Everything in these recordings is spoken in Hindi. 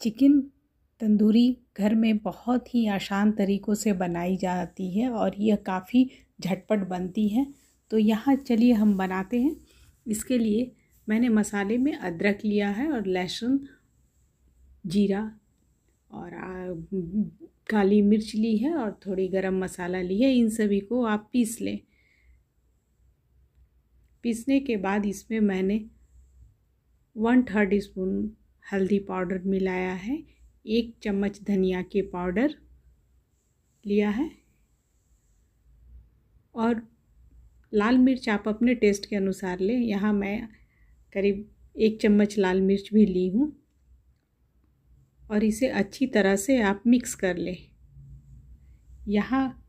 चिकन तंदूरी घर में बहुत ही आसान तरीक़ों से बनाई जाती है और यह काफ़ी झटपट बनती है। तो यहाँ चलिए हम बनाते हैं। इसके लिए मैंने मसाले में अदरक लिया है और लहसुन, जीरा और काली मिर्च ली है और थोड़ी गरम मसाला ली है। इन सभी को आप पीस लें। पीसने के बाद इसमें मैंने वन थर्ड स्पून हल्दी पाउडर मिलाया है। एक चम्मच धनिया के पाउडर लिया है। और लाल मिर्च आप अपने टेस्ट के अनुसार लें। यहाँ मैं करीब एक चम्मच लाल मिर्च भी ली हूँ। और इसे अच्छी तरह से आप मिक्स कर लें। यहाँ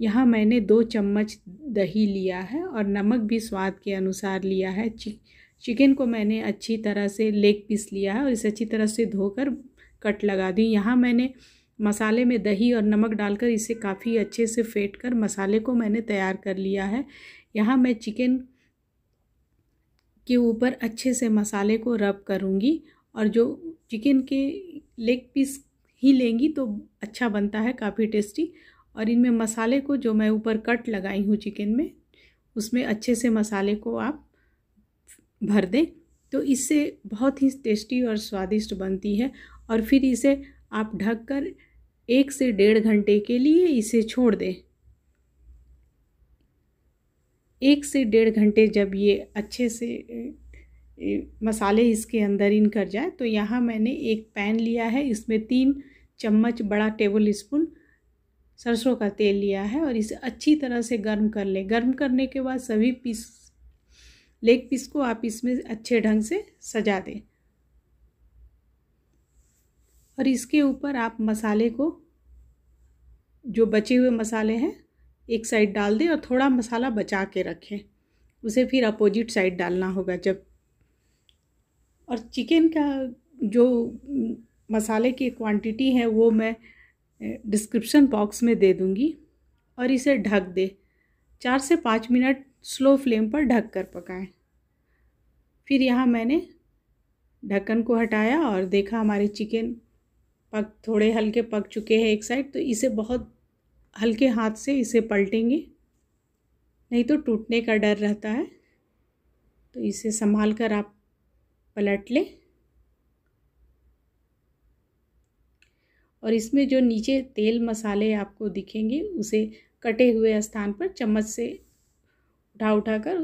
यहाँ मैंने दो चम्मच दही लिया है और नमक भी स्वाद के अनुसार लिया है। चिकन को मैंने अच्छी तरह से लेग पीस लिया है और इसे अच्छी तरह से धोकर कट लगा दी। यहाँ मैंने मसाले में दही और नमक डालकर इसे काफ़ी अच्छे से फेंट कर मसाले को मैंने तैयार कर लिया है। यहाँ मैं चिकन के ऊपर अच्छे से मसाले को रब करूँगी और जो चिकन के लेग पीस ही लेंगी तो अच्छा बनता है, काफ़ी टेस्टी। और इनमें मसाले को जो मैं ऊपर कट लगाई हूँ चिकन में, उसमें अच्छे से मसाले को आप भर दें तो इससे बहुत ही टेस्टी और स्वादिष्ट बनती है। और फिर इसे आप ढककर एक से डेढ़ घंटे के लिए इसे छोड़ दें। एक से डेढ़ घंटे जब ये अच्छे से मसाले इसके अंदर इन कर जाए तो यहाँ मैंने एक पैन लिया है। इसमें तीन चम्मच बड़ा टेबल स्पून सरसों का तेल लिया है और इसे अच्छी तरह से गर्म कर लें। गर्म करने के बाद सभी पीस लेग पीस को आप इसमें अच्छे ढंग से सजा दें। और इसके ऊपर आप मसाले को, जो बचे हुए मसाले हैं, एक साइड डाल दें और थोड़ा मसाला बचा के रखें। उसे फिर अपोजिट साइड डालना होगा जब। और चिकन का जो मसाले की क्वांटिटी है, वो मैं डिस्क्रिप्शन बॉक्स में दे दूँगी। और इसे ढक दे। चार से पाँच मिनट स्लो फ्लेम पर ढक कर पकाएँ। फिर यहाँ मैंने ढक्कन को हटाया और देखा हमारे चिकन पक, थोड़े हल्के पक चुके हैं एक साइड तो इसे बहुत हल्के हाथ से इसे पलटेंगे, नहीं तो टूटने का डर रहता है। तो इसे संभाल कर आप पलट लें। और इसमें जो नीचे तेल मसाले आपको दिखेंगे, उसे कटे हुए स्थान पर चम्मच से उठा उठा कर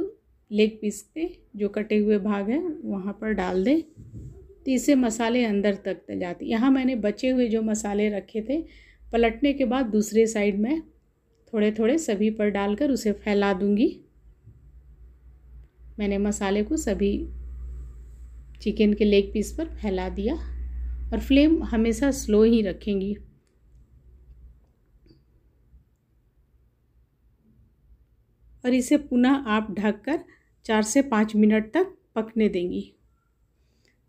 लेग पीस के जो कटे हुए भाग हैं, वहाँ पर डाल दें। तो इससे मसाले अंदर तक जाते यहाँ मैंने बचे हुए जो मसाले रखे थे, पलटने के बाद दूसरे साइड में थोड़े थोड़े सभी पर डालकर उसे फैला दूँगी। मैंने मसाले को सभी चिकन के लेग पीस पर फैला दिया और फ्लेम हमेशा स्लो ही रखेंगी। और इसे पुनः आप ढककर चार से पाँच मिनट तक पकने देंगी।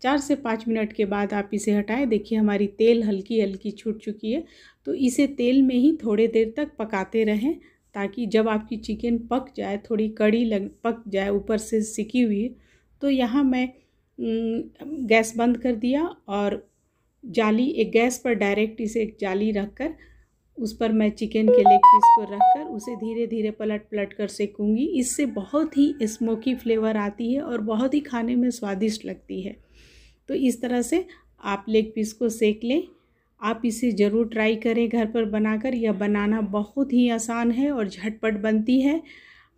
चार से पाँच मिनट के बाद आप इसे हटाएँ। देखिए, हमारी तेल हल्की हल्की छूट चुकी है तो इसे तेल में ही थोड़े देर तक पकाते रहें ताकि जब आपकी चिकन पक जाए, थोड़ी कड़ी लग, पक जाए, ऊपर से सिकी हुई तो यहाँ मैं गैस बंद कर दिया और जाली, एक गैस पर डायरेक्ट इसे एक जाली रख कर उस पर मैं चिकन के लेग पीस को रख कर उसे धीरे धीरे पलट पलट कर सेकूँगी। इससे बहुत ही स्मोकी फ्लेवर आती है और बहुत ही खाने में स्वादिष्ट लगती है। तो इस तरह से आप लेग पीस को सेक लें। आप इसे ज़रूर ट्राई करें घर पर बनाकर। यह बनाना बहुत ही आसान है और झटपट बनती है।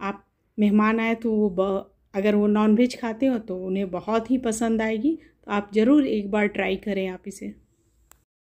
आप मेहमान आए तो वो अगर वो नॉन वेज खाते हो तो उन्हें बहुत ही पसंद आएगी। तो आप ज़रूर एक बार ट्राई करें आप इसे।